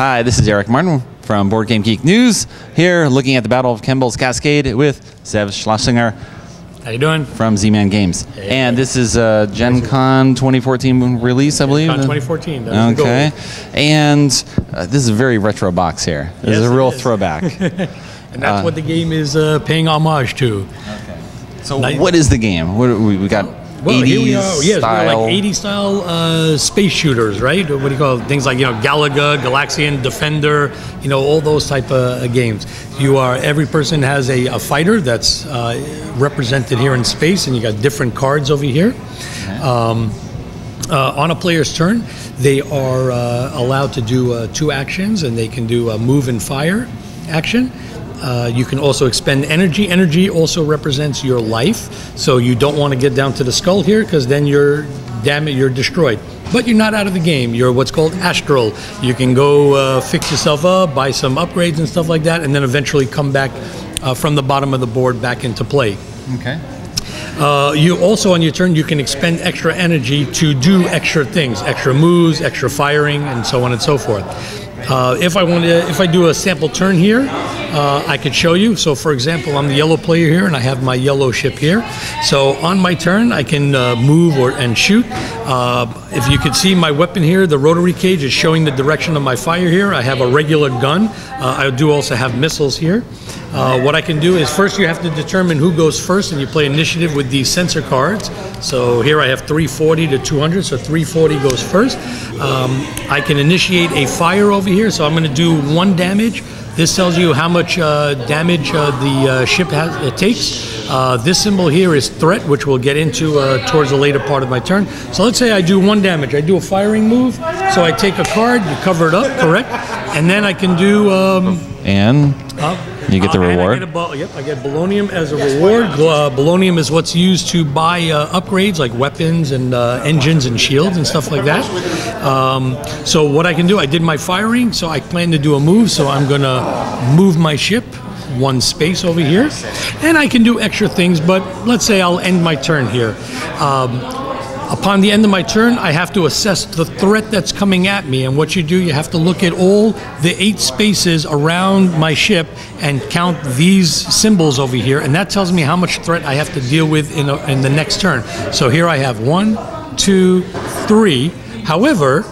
Hi, this is Eric Martin from Board Game Geek News. Here, looking at the Battle of Kemble's Cascade with Zev Shlasinger How you doing? from Z-Man Games. and this is a Gen Con 2014 release, I believe. Con 2014. that was the. Okay. And uh, this is a very retro box here. This is a real is. throwback. And that's what the game is uh, paying homage to. Okay. So, Nice. what is the game? What we, we got? Well, 80s here we are. Yes, style. we're like 80 style uh, space shooters, right? What do you call it? things like you know Galaga, Galaxian, Defender, you know all those type of uh, games. You are every person has a, a fighter that's uh, represented here in space, and you got different cards over here. Um, uh, on a player's turn, they are uh, allowed to do uh, two actions, and they can do a move and fire action. Uh, you can also expend energy. Energy also represents your life, so you don't want to get down to the skull here because then you're damn it, you're destroyed. But you're not out of the game. You're what's called astral. You can go uh, fix yourself up, buy some upgrades and stuff like that, and then eventually come back uh, from the bottom of the board back into play. Okay. Uh, you also on your turn you can expend extra energy to do extra things, extra moves, extra firing, and so on and so forth. Uh, if I want to, if I do a sample turn here, uh, I could show you. So, for example, I'm the yellow player here, and I have my yellow ship here. So, on my turn, I can uh, move or and shoot. Uh, if you can see my weapon here, the rotary cage is showing the direction of my fire here. I have a regular gun. Uh, I do also have missiles here. Uh, what I can do is first you have to determine who goes first, and you play initiative with these sensor cards. So here I have 340 to 200, so 340 goes first. Um, I can initiate a fire over here, so I'm going to do one damage. This tells you how much uh, damage uh, the uh, ship has, it takes. Uh, this symbol here is threat, which we'll get into uh, towards the later part of my turn. So let's say I do one damage. I do a firing move, so I take a card, you cover it up, correct? And then I can do. Um, And uh, You get the uh, reward? I get a yep, I get Bolonium as a reward. Uh, Bolonium is what's used to buy uh, upgrades like weapons and uh, engines and shields and stuff like that. Um, so what I can do, I did my firing, so I plan to do a move. So I'm gonna move my ship one space over here, and I can do extra things. But let's say I'll end my turn here. Um, Upon the end of my turn, I have to assess the threat that's coming at me. And what you do, you have to look at all the eight spaces around my ship and count these symbols over here. And that tells me how much threat I have to deal with in, a, in the next turn. So here I have one, two, three. However,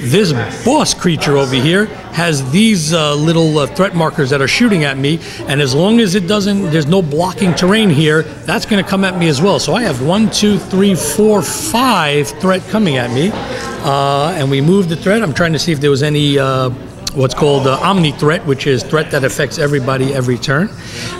this boss creature over here has these uh, little uh, threat markers that are shooting at me, and as long as it doesn't, there's no blocking terrain here, that's going to come at me as well. So I have one, two, three, four, five threat coming at me, uh, and we move the threat. I'm trying to see if there was any. What's called uh, omni threat, which is threat that affects everybody every turn.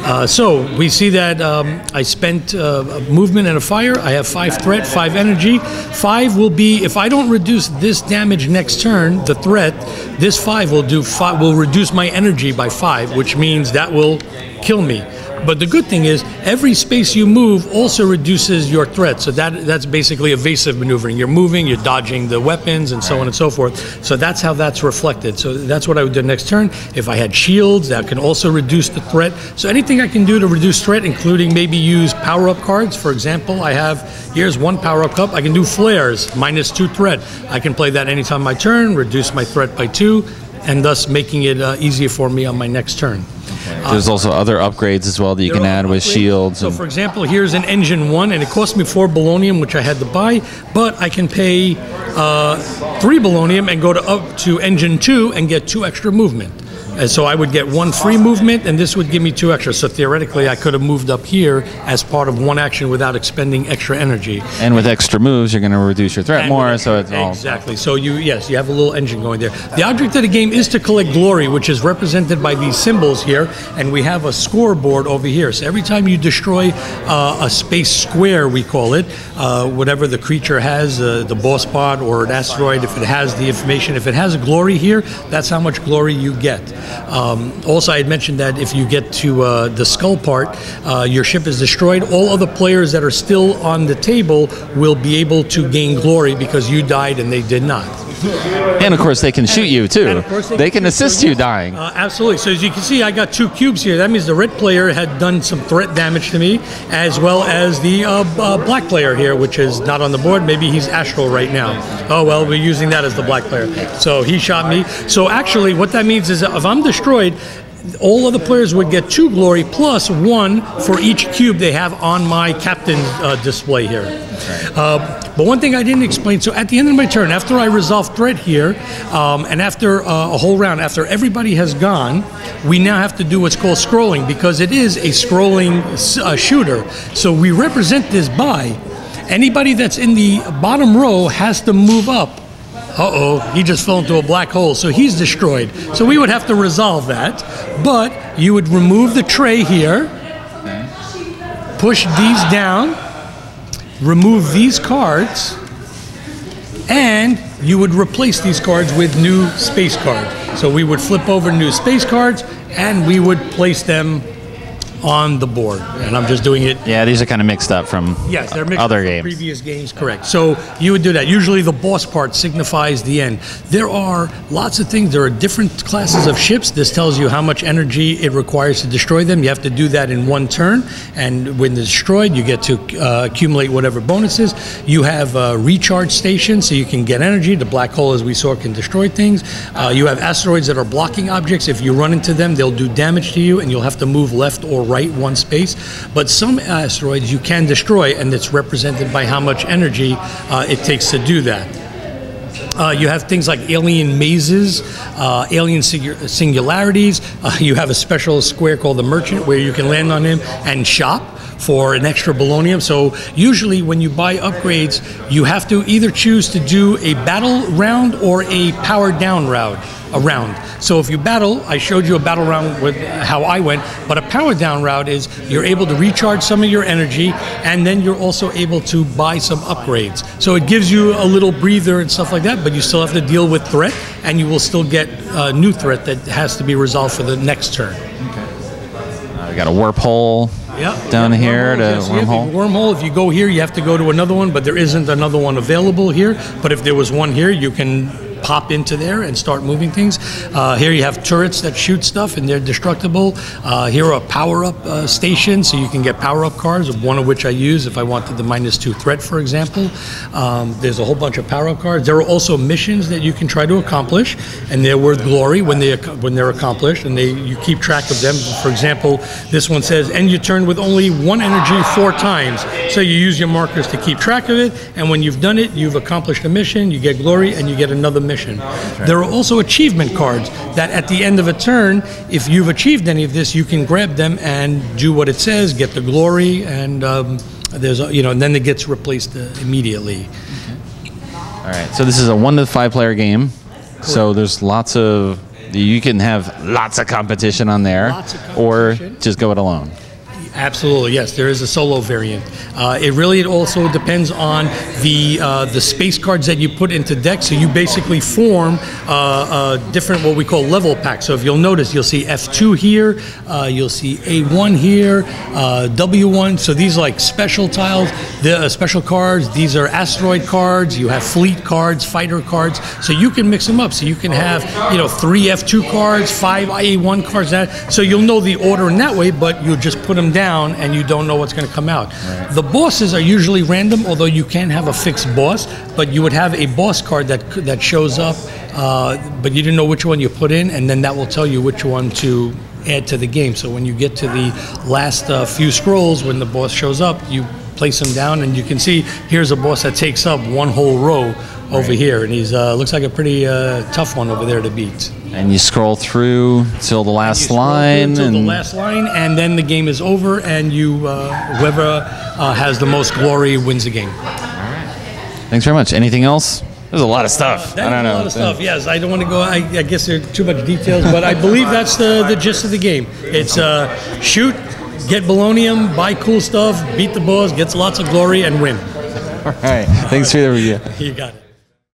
Uh, so we see that um, I spent uh, a movement and a fire. I have five threat, five energy. Five will be if I don't reduce this damage next turn, the threat. This five will do five, will reduce my energy by five, which means that will kill me. But the good thing is, every space you move also reduces your threat. So that that's basically evasive maneuvering. You're moving, you're dodging the weapons, and so on and so forth. So that's how that's reflected. So that's what I would do next turn. If I had shields, that can also reduce the threat. So anything I can do to reduce threat, including maybe use power-up cards. For example, I have here's one power-up cup. I can do flares, minus two threat. I can play that anytime my turn, reduce my threat by two, and thus making it uh, easier for me on my next turn. There's also other upgrades as well that you can add with shields. So, for example, here's an engine one, and it cost me four bolonium, which I had to buy. But I can pay uh, three bolonium and go to up to engine two and get two extra movement. And so I would get one free movement, and this would give me two extra. So theoretically, I could have moved up here as part of one action without expending extra energy. and with extra moves, you're going to reduce your threat And more. So it's all exactly. So you yes, you have a little engine going there. The object of the game is to collect glory, which is represented by these symbols here, and we have a scoreboard over here. So every time you destroy uh, a space square, we call it, uh, whatever the creature has, uh, the boss pod or an asteroid, if it has the information, if it has a glory here, that's how much glory you get. Um, also, I had mentioned that if you get to uh, the skull part, uh, your ship is destroyed. All other players that are still on the table will be able to gain glory because you died and they did not. And of course, they can shoot you too. Course they, can assist you dying. Uh, absolutely. So as you can see, I got two cubes here. That means the red player had done some threat damage to me, as well as the uh, uh, black player here, which is not on the board. Maybe he's astral right now. Oh well, we're using that as the black player. So he shot me. So actually, what that means is if I'm destroyed, all of the players would get two glory plus one for each cube they have on my captain uh, display here. Uh, but one thing I didn't explain so at the end of my turn, after I resolve threat here, um, and after uh, a whole round, after everybody has gone, we now have to do what's called scrolling because it is a scrolling uh, shooter. So we represent this by anybody that's in the bottom row has to move up uh oh, he just fell into a black hole, so he's destroyed. So we would have to resolve that. But you would remove the tray here, push these down, remove these cards, and you would replace these cards with new space cards. So we would flip over new space cards and we would place them on the board, and I'm just doing it. Yeah, these are kind of mixed up from Yes, they're mixed other from games. previous games, correct. So you would do that. Usually the boss part signifies the end. There are lots of things. There are different classes of ships. This tells you how much energy it requires to destroy them. You have to do that in one turn, and when they're destroyed, you get to uh, accumulate whatever bonuses. You have uh, recharge stations, so you can get energy. The black hole, as we saw, can destroy things. Uh, you have asteroids that are blocking objects. If you run into them, they'll do damage to you, and you'll have to move left or right one space. But some asteroids you can destroy, and it's represented by how much energy uh, it takes to do that. Uh, you have things like alien mazes, uh, alien singularities. Uh, you have a special square called the Merchant where you can land on him and shop for an extra bolonium. So usually when you buy upgrades, you have to either choose to do a battle round or a power down round. A round. So if you battle, I showed you a battle round with how I went, but a power down route is you're able to recharge some of your energy, and then you're also able to buy some upgrades. So it gives you a little breather and stuff like that, but you still have to deal with threat, and you will still get a new threat that has to be resolved for the next turn. Uh, we got a warp hole Yeah. down Yeah, here to wormhole, yes, yeah, wormhole. Wormhole. If you go here, you have to go to another one, but there isn't another one available here. But if there was one here, you can pop into there and start moving things. Uh, here you have turrets that shoot stuff and they're destructible. Uh, here are power up uh, stations, so you can get power up cards, one of which I use if I wanted the minus two threat, for example. Um, there's a whole bunch of power up cards. There are also missions that you can try to accomplish, and they're worth glory when they, when they're accomplished, and they you keep track of them. For example, this one says end your turn with only one energy four times. So you use your markers to keep track of it, and when you've done it, you've accomplished a mission, you get glory, and you get another mission. There are also achievement cards that at the end of a turn, if you've achieved any of this, you can grab them and do what it says, get the glory, and um, there's a, you know, and then it gets replaced uh, immediately. All right, so this is a one to five player game. So there's lots of you can have lots of competition on there, Lots of or just go it alone. Absolutely, yes. There is a solo variant. Uh, it really also depends on the uh, the space cards that you put into deck. So you basically form uh, a different what we call level pack. So if you'll notice, you'll see F2 here, uh, you'll see A1 here, uh, W1. So these are like special tiles, the uh, special cards. These are asteroid cards. You have fleet cards, fighter cards. So you can mix them up. So you can have you know three F2 cards, five A1 cards. That so you'll know the order in that way, but you'll just put them down and you don't know what's going to come out. The bosses are usually random, although you can have a fixed boss. But you would have a boss card that that shows up, uh, but you didn't know which one you put in, and then that will tell you which one to add to the game. So when you get to the last uh, few scrolls, when the boss shows up, you place him down, and you can see here's a boss that takes up one whole row over here, and he's uh, looks like a pretty uh, tough one over there to beat. And you scroll through till the last line, until and the last line, and then the game is over, and you uh, whoever uh, has the most glory wins the game. thanks very much. Anything else? There's a lot of stuff. That I don't know. a lot of stuff. Yes, I don't want to go. I, I guess there are too much details, but I believe that's the, the gist of the game. It's uh, shoot, get bolonium, buy cool stuff, beat the boss, gets lots of glory, and win. All right. Thanks for the review. You got it.